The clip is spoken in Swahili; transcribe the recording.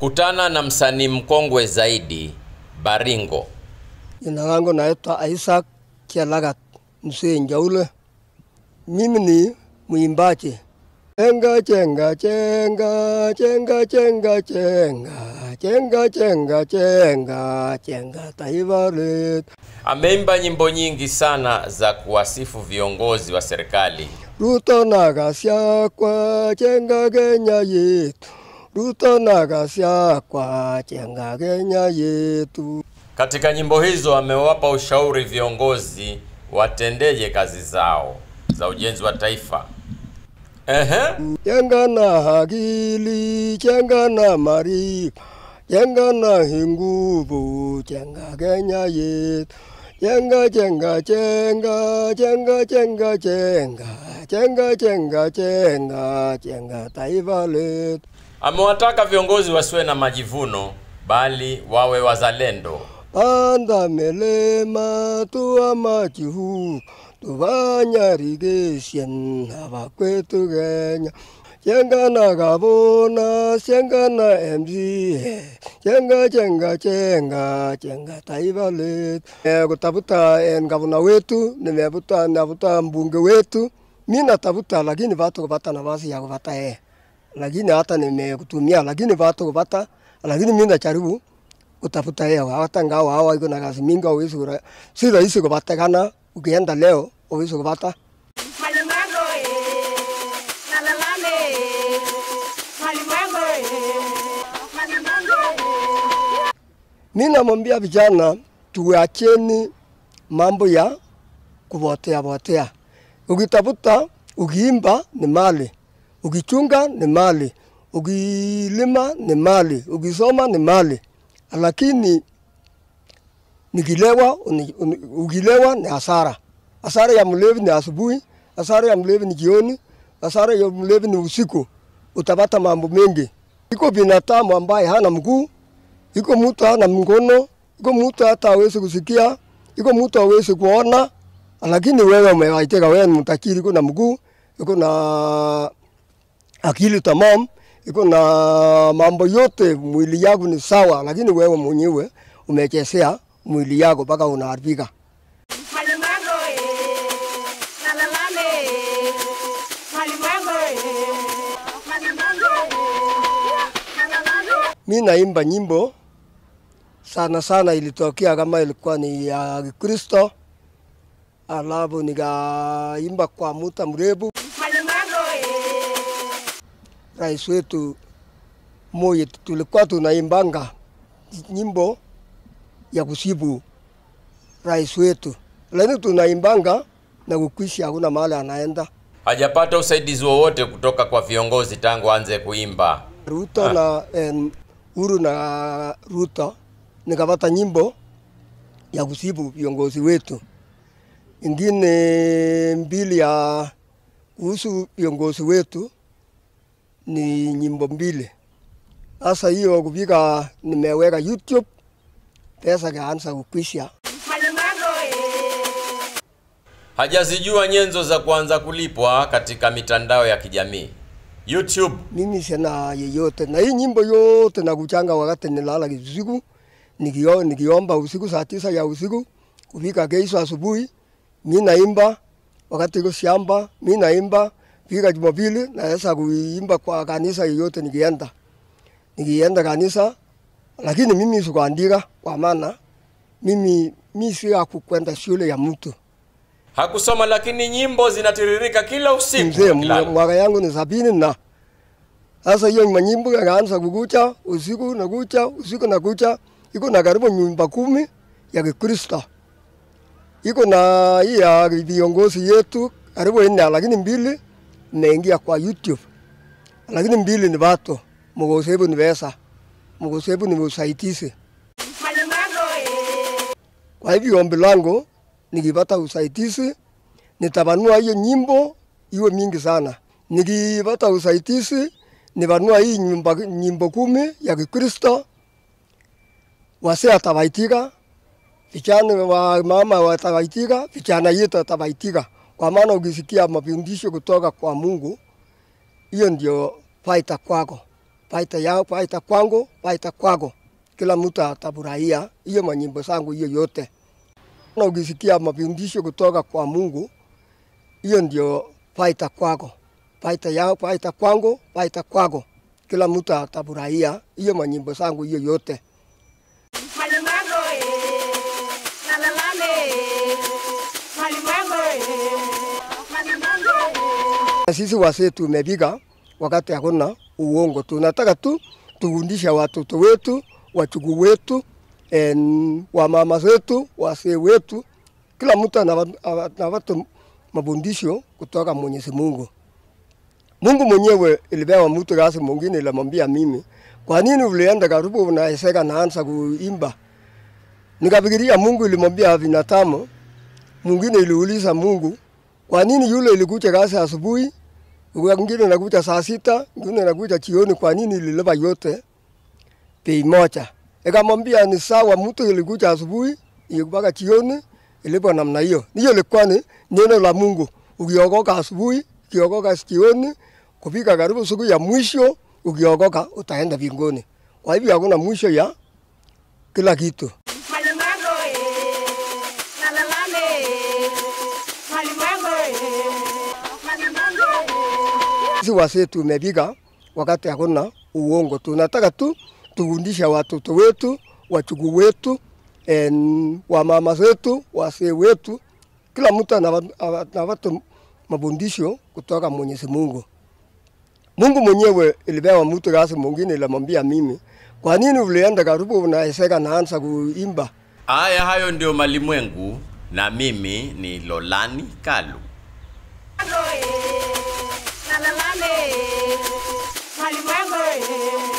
Kutana na msanii mkongwe zaidi Baringo. Jina langu naitwa Isaac Kialagat Msee Njaule. Mimi ni mwimbaji. Chenga chenga chenga chenga chenga chenga chenga chenga chenga chenga taifa letu. Ameimba nyimbo nyingi sana za kuwasifu viongozi wa serikali. Ruto nagasiakwa chenga Kenya yetu. Ruto kwa chenga Kenya yetu. Katika nyimbo hizo amewapa ushauri viongozi watendeje kazi zao za ujenzi wa taifa. Ehe. Jenga na hakili, jenga na maarifa, jenga na nguvu, jenga Kenya yetu. Jenga jenga jenga jenga jenga jenga jenga jenga jenga jenga taifa letu. Amewataka viongozi wasiwe na majivuno bali wawe wazalendo. Panda milima tuwa majihu tuvanyarigeshen abakwetu Kenya chenga na gavana chenga na MCA chenga chenga chenga chenga taifa letu eh, kutafuta gavana wetu nimevuta navuta mbunge wetu mi natafuta lakini vatu kupata nafasi ya kupata yeye lakini hata nimekutumia lakini vatu kupata lakini mi najaribu kutafuta yeye hata ngawa hawa iko na kazi mingi hauwezi si rahisi kupatikana. Ukienda leo hauwezi kupata Malimwengu eh, eh, eh, eh. mi namwambia vijana tuacheni mambo ya kupotea potea. Ukitafuta, ukiimba ni mali, ukichunga ni mali, ukilima ni mali, ukisoma ni mali, lakini nikilewa, ukilewa ni hasara. Hasara ya mlevi ni asubuhi, hasara ya mlevi ni jioni, hasara ya mlevi ni usiku. Utapata mambo mengi. Iko binadamu ambaye hana mguu, iko mtu hana mkono, iko mtu hata hawezi kusikia, iko mtu hawezi kuona, lakini wewe umewaitika, wewe ni mtakiri, na mguu, iko na akili tamam, iko na mambo yote, mwili yako ni sawa, lakini wewe mwenyewe umechezea mwili yako mpaka unaharibika. Mi naimba nyimbo sana sana, ilitokea kama ilikuwa ni ya Kikristo, alafu nikaimba kwa muta mrefu. eh, rais wetu Moi tulikuwa tunaimbanga nyimbo ya kusibu rais wetu, lakini tunaimbanga na kukwisha, hakuna mahali anaenda. Hajapata usaidizi wowote kutoka kwa viongozi tangu anze kuimba. Ruto ha. na en, Uhuru na Ruto nikapata nyimbo ya kusibu viongozi wetu, ingine mbili ya kuhusu viongozi wetu ni nyimbo mbili. Sasa hiyo kupika nimeweka YouTube, pesa kaanza kukwisha. Hajazijua nyenzo za kuanza kulipwa katika mitandao ya kijamii. YouTube Mimi sina yeyote, na hii nyimbo yote na kuchanga wakati nilala usiku, nikio, nikiomba usiku saa tisa ya usiku kufika kesho asubuhi, mi naimba wakati iko shamba, mi naimba fika Jumapili naweza kuimba kwa kanisa yoyote nikienda, nikienda kanisa, lakini mimi sikuandika kwa maana mimi mi si kukwenda shule ya mtu. Hakusoma, lakini nyimbo zinatiririka kila usiku. mzee, mwaka yangu ni sabini na. Sasa hiyo manyimbo yakaanza kukucha usiku na kucha usiku na kucha, iko na karibu nyumba kumi ya Kikristo, iko na hii ya viongozi yetu karibu nne, lakini mbili naingia kwa YouTube, lakini mbili ni watu. Mkosefu ni pesa, mkosefu ni usaidizi. Kwa hivyo ombi langu nikipata usaidizi nitapanua hiyo nyimbo iwe mingi sana. Nikipata usaidizi nipanua hii nyimbo, nyimbo kumi ya Kikristo, wase atawaitika, vijana wa mama watawaitika, vijana yetu watawaitika, kwa maana ukisikia mafundisho kutoka kwa Mungu, hiyo ndio faita kwako. paita yao, paita kwangu, paita kwako. Kila mtu atafurahia hiyo manyimbo zangu hiyo yote. Na ukisikia mafundisho kutoka kwa Mungu, hiyo ndio paita kwako, paita yao, paita kwangu, paita kwako. Kila mtu atafurahia hiyo manyimbo zangu hiyo yote. Sisi wazee tumepiga wakati hakuna uongo, tunataka tu tufundisha watoto wetu, wachukuu wetu, wamama zetu, wasee wetu, kila mtu anapata mafundisho kutoka Mwenyezi Mungu. Mungu mwenyewe ilipewa mtu kazi mwingine, ilimwambia mimi, kwa nini ulienda karibu unaeseka naanza kuimba? Nikafikiria Mungu ilimwambia binadamu, mwingine iliuliza Mungu, kwa nini yule ilikuja kazi asubuhi, mwingine nakuja saa sita, mwingine nakuja jioni, kwa nini ililipa yote bei moja? Ikamwambia ni sawa, mtu ilikuja asubuhi mpaka jioni ilipo namna hiyo. Hiyo ilikuwa ni neno la Mungu. Ukiokoka asubuhi, ukiokoka jioni, kufika karibu siku ya mwisho, ukiokoka utaenda mbinguni. Kwa hivyo hakuna mwisho ya kila kitu. Eh. Sisi wazee tumepiga wakati hakuna uongo, tunataka tu tufundisha watoto wetu, wachukuu wetu, en, wamama zetu, wazee wetu, kila mtu anapata mafundisho kutoka Mwenyezi Mungu. Mungu mwenyewe ilipewa mtu kazi mwingine, ilimwambia mimi, kwa nini ulienda karibu unaeseka naanza kuimba? Haya, hayo ndio malimwengu, na mimi ni Lolani Kalu. Malimwengu yeah.